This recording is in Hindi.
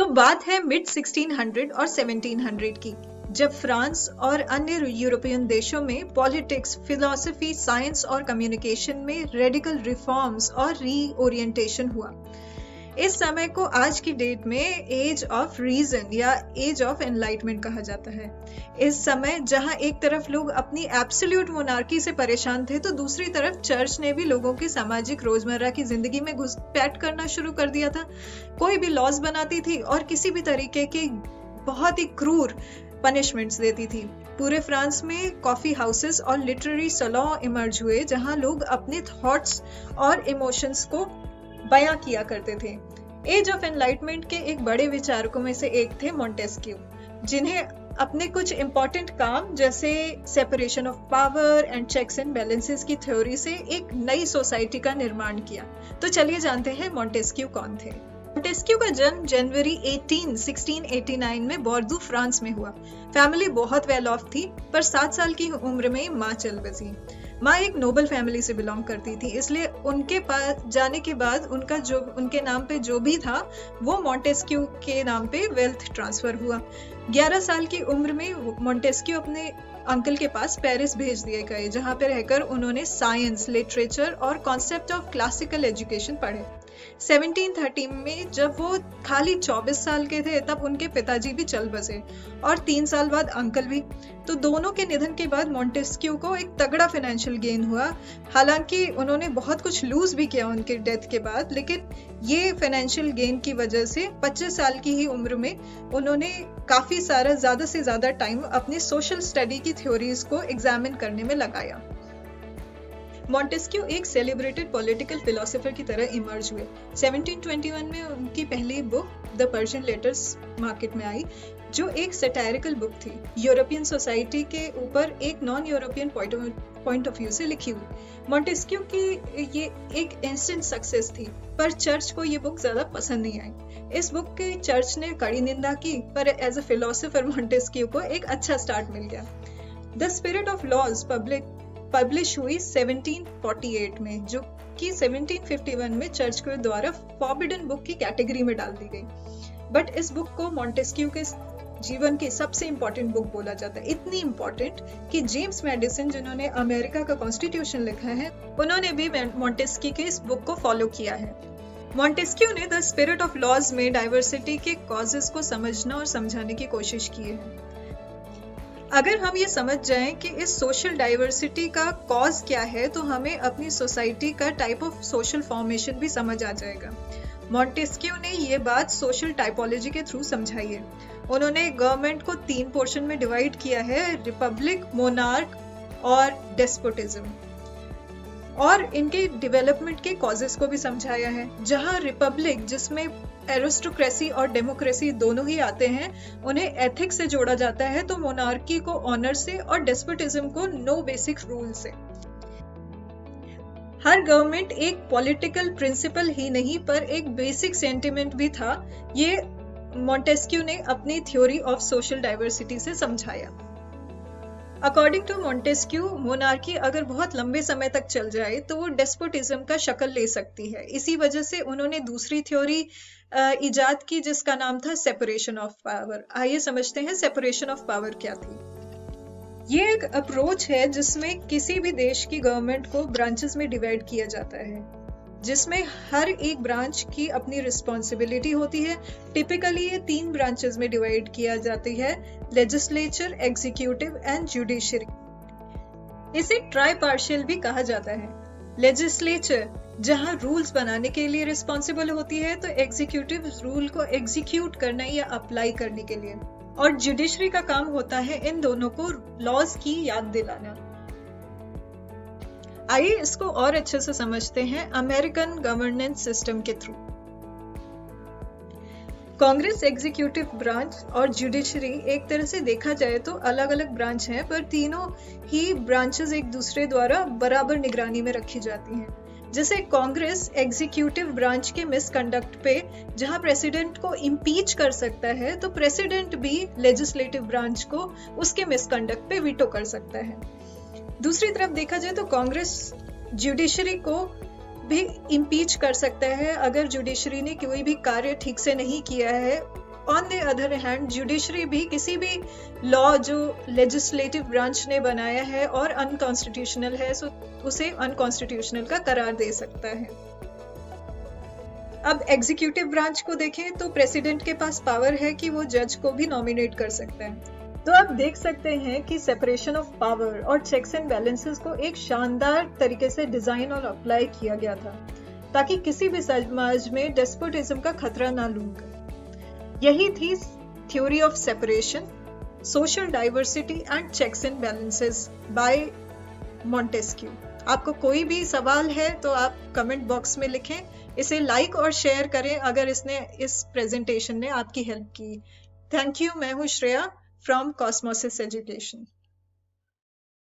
तो बात है मिड 1600 और 1700 की, जब फ्रांस और अन्य यूरोपियन देशों में पॉलिटिक्स, फिलोसफी, साइंस और कम्युनिकेशन में रेडिकल रिफॉर्म्स और रीओरिएंटेशन हुआ। इस समय को आज की डेट में एज ऑफ़ रीजन या एज ऑफ़ एनलाइटमेंट कहा जाता है। इस समय जहाँ एक तरफ़ लोग अपनी एब्सोल्यूट मोनार्की से परेशान थे तो दूसरी तरफ़ चर्च ने भी लोगों की सामाजिक रोज़मर्रा की ज़िंदगी में घुसपैठ करना शुरू कर दिया था। कोई भी लॉज बनाती थी और किसी भी तरीके की बहुत ही क्रूर पनिशमेंट्स देती थी। पूरे फ्रांस में कॉफ़ी हाउसेस और लिटरेरी सलॉ इमर्ज हुए, जहाँ लोग अपने थॉट्स और इमोशंस को बयां किया करते थे। एज ऑफ़ एनलाइटमेंट के एक बड़े विचारकों में से एक थे मोन्टेस्क्यू जिन्हें अपने कुछ इंपॉर्टेंट काम जैसे separation of power and checks and balances की थ्योरी से एक नई सोसाइटी का निर्माण किया। तो चलिए जानते हैं मोन्टेस्क्यू कौन थे। मोन्टेस्क्यू का जन्म जनवरी 18, 1689 में बोर्दू फ्रांस में हुआ। फैमिली बहुत वेल ऑफ़ थी पर सात साल की उम्र में माँ चल बसी। माँ एक नोबल फैमिली से बिलोंग करती थी, इसलिए उनके पास, जाने के बाद उनका जो, उनके नाम पे जो भी था, वो मॉन्टेस्क्यू के नाम पे वेल्थ ट्रांसफ़र हुआ। 11 साल की उम्र में मॉन्टेस्क्यू अपने अंकल के पास पेरिस भेज दिए गए, जहाँ पे रहकर उन्होंने साइंस लिटरेचर और कॉन्सेप्ट ऑफ़ क्लासिकल एजुकेशन पढ़े। 1730 में जब वो खाली 24 साल के थे, तब उनके पिताजी भी चल बसे और तीन साल बाद अंकल भी। तो दोनों के निधन के बाद मोन्टेस्क्यू को एक तगड़ा फाइनेंशियल गेन हुआ। हालाँकि उन्होंने बहुत कुछ लूज भी किया उनके डेथ के बाद, लेकिन ये फाइनेंशियल गेन की वजह से 25 साल की ही उम्र में उन्होंने काफ़ी सारा, ज़्यादा से ज़्यादा टाइम अपनी सोशल स्टडी की थ्योरीज को एग्जामिन करने में लगाया। मॉन्टेस्क्यू एक सेलिब्रेटेड पॉलिटिकल फिलोसोफर की तरह इमर्ज हुए। 1721 में उनकी पहली book the Persian letters market में आई, जो एक सटायरिकल बुक थी। यूरोपियन सोसाइटी के ऊपर एक non European point of view से लिखी हुई। मॉन्टेस्क्यू की ये एक इंस्टेंट सक्सेस थी, पर चर्च को ये बुक ज़्यादा पसंद नहीं आई। इस बुक के चर्च ने कड़ी निंदा की, पर एज अ फिलोसोफर मॉन्टेस्क्यू को एक अच्छा स्टार्ट मिल गया। The spirit of laws public publish हुई 1748 में, जो कि 1751 में चर्च के द्वारा फॉरबिडन बुक की कैटेगरी में डाल दी गई। बट इस बुक को मॉन्टेस्क्यू के जीवन की सबसे इंपॉर्टेंट बुक बोला जाता है। इतनी इंपॉर्टेंट कि जेम्स मेडिसन, जिन्होंने अमेरिका का कॉन्स्टिट्यूशन लिखा है, उन्होंने भी मॉन्टेस्क्यू के इस बुक को फॉलो किया है। मॉन्टेस्क्यू ने द स्पिरिट ऑफ़ लॉज में डाइवर्सिटी के कॉजेस को समझना और समझाने की कोशिश की है। अगर हम ये समझ जाएँ कि इस सोशल डाइवर्सिटी का कॉज क्या है तो हमें अपनी सोसाइटी का टाइप ऑफ़ सोशल फॉर्मेशन भी समझ आ जाएगा। मॉन्टेस्क्यू ने ये बात सोशल टाइपोलॉजी के थ्रू समझाई है। उन्होंने गवर्नमेंट को तीन पोर्शन में डिवाइड किया है रिपब्लिक मोनार्क और डेस्पोटिज्म और इनके डेवलपमेंट के कॉजेस को भी समझाया है। जहाँ रिपब्लिक जिसमें एरोस्टोक्रेसी और डेमोक्रेसी दोनों ही आते हैं, उन्हें एथिक्स से जोड़ा जाता है तो मोनार्की को ऑनर से और डेस्पोटिज्म को नो बेसिक रूल से। हर गवर्नमेंट एक पॉलिटिकल प्रिंसिपल ही नहीं, पर एक बेसिक सेंटिमेंट भी था। ये मॉन्टेस्क्यू ने अपनी थ्योरी ऑफ़ सोशल डाइवर्सिटी से समझाया। अकॉर्डिंग टू मोन्टेस्क्यू मोनार्की अगर बहुत लंबे समय तक चल जाए तो वो डेस्पोटिज्म का शक्ल ले सकती है। इसी वजह से उन्होंने दूसरी थ्योरी इजाद की, जिसका नाम था सेपरेशन ऑफ़ पावर आइए समझते हैं सेपरेशन ऑफ़ पावर क्या थी। ये एक अप्रोच है जिसमें किसी भी देश की गवर्नमेंट को ब्रांचेस में डिवाइड किया जाता है। जिसमें हर एक ब्रांच की अपनी रिस्पॉन्सिबिलिटी होती है। टिपिकली ये तीन ब्रांचेस में डिवाइड किया जाती है लेजिस्लेचर एग्जीक्यूटिव एंड जुडिशरी इसे ट्राई पार्शियल भी कहा जाता है। लेजिस्लेचर जहाँ रूल्स बनाने के लिए रिस्पॉन्सिबल होती है तो एग्जीक्यूटिव रूल को एग्जीक्यूट करना या अप्लाई करने के लिए। और जुडिशरी का काम होता है इन दोनों को लॉज की याद दिलाना। आइए इसको और अच्छे से समझते हैं अमेरिकन गवर्नेंस सिस्टम के थ्रू कांग्रेस एग्जीक्यूटिव ब्रांच और जुडिशरी एक तरह से देखा जाए तो अलग अलग ब्रांच हैं, पर तीनों ही ब्रांचेस एक दूसरे द्वारा बराबर निगरानी में रखी जाती हैं। जैसे कांग्रेस एग्जीक्यूटिव ब्रांच के मिसकंडक्ट पे, जहाँ प्रेसिडेंट को इम्पीच कर सकता है तो प्रेसिडेंट भी लेजिस्लेटिव ब्रांच को उसके मिसकंडक्ट पे वीटो कर सकता है। दूसरी तरफ़ देखा जाए तो कांग्रेस जुडिशरी को भी इम्पीच कर सकता है, अगर जुडिशरी ने कोई भी कार्य ठीक से नहीं किया है। On the other hand judiciary भी किसी भी लॉ जो लेजिस्लेटिव ब्रांच ने बनाया है और अनकॉन्स्टिट्यूशनल है, सो उसे अनकॉन्स्टिट्यूशनल का करार दे सकता है। अब एग्जीक्यूटिव ब्रांच को देखें तो प्रेसिडेंट के पास पावर है कि वो जज को भी नॉमिनेट कर सकता है। तो आप देख सकते हैं कि सेपरेशन ऑफ़ पावर और चेक्स एंड बैलेंसेस को एक शानदार तरीके से डिज़ाइन और अप्लाई किया गया था, ताकि किसी भी समाज में डेस्पोटिज्म का खतरा ना कर यही थी theory of separation social diversity and checks and balances by Montesquieu आपको कोई भी सवाल है तो आप कमेंट बॉक्स में लिखें, इसे लाइक और शेयर करें अगर इसने, इस प्रेजेंटेशन ने आपकी हेल्प की। थैंक यू मैं हूँ श्रेया। from Cosmosis Education.